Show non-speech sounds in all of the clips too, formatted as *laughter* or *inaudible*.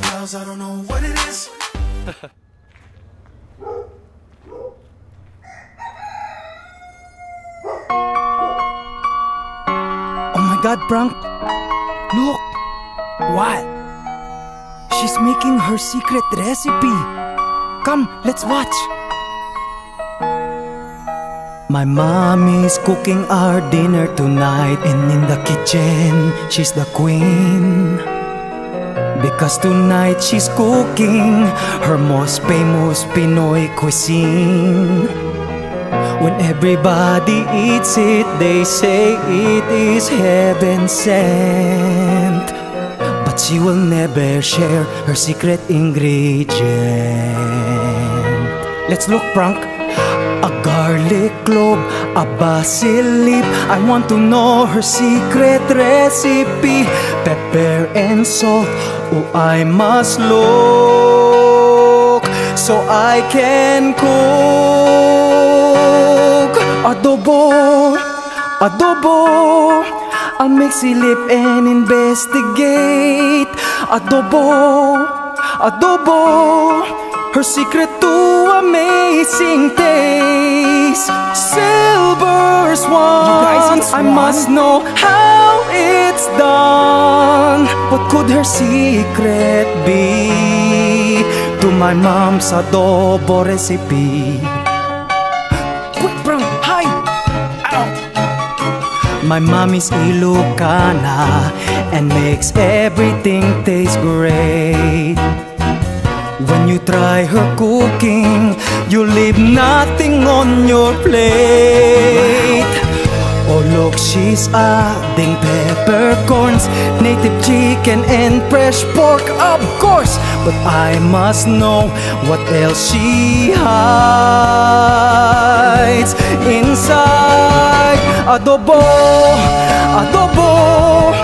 I don't know what it is. *laughs* Oh my god, Frank! Look! What? She's making her secret recipe! Come, let's watch! My mommy's cooking our dinner tonight, and in the kitchen, she's the queen. Because tonight she's cooking her most famous Pinoy cuisine. When everybody eats it, they say it is heaven sent. But she will never share her secret ingredient. Let's look, Frank. A garlic clove, a leaf. I want to know her secret recipe. Pepper and salt. Oh, I must look so I can cook. Adobo, adobo. I'll make silip and investigate. Adobo, adobo. Her secret to amazing I must know how it's done. What could her secret be? To my mom's adobo recipe. Quick, hide! My mommy's Ilocana and makes everything taste great. When you try her cooking, you leave nothing on your plate. She's adding peppercorns, native chicken and fresh pork, of course. But I must know what else she hides inside. Adobo, adobo,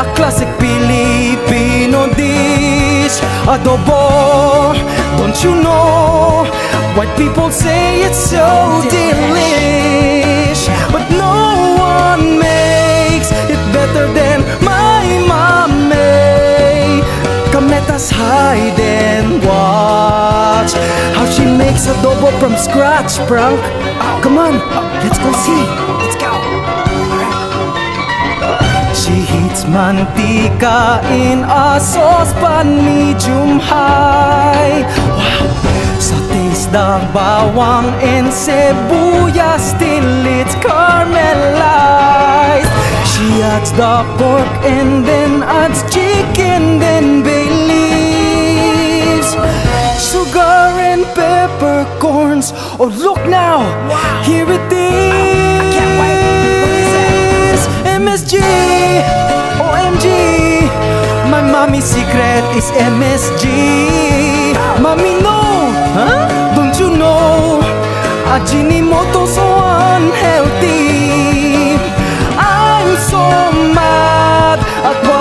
a classic Filipino dish. Adobo, don't you know? White people say it's so delish, makes adobo from scratch, Frank. Come on, let's go see. Let's go. She heats mantika in a saucepan medium high. Wow! Sautés the bawang and sibuyas till it's caramelized. She adds the pork and then adds chicken, then peppercorns. Oh, look now! Wow. Here it is! I can't wait. What is? MSG, OMG. My mommy's secret is MSG. Oh. Mommy, no, huh? Don't you know? Ajinomoto so unhealthy. I'm so mad at what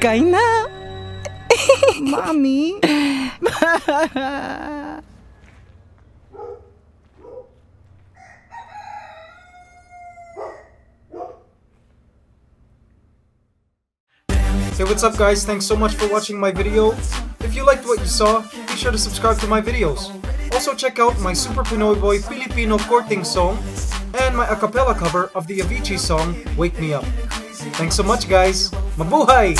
Kinda. Mommy. Hey what's up guys, thanks so much for watching my video. If you liked what you saw, be sure to subscribe to my videos. Also check out my Super Pinoy Boy Filipino courting song and my a cappella cover of the Avicii song Wake Me Up. Thanks so much guys, mabuhay!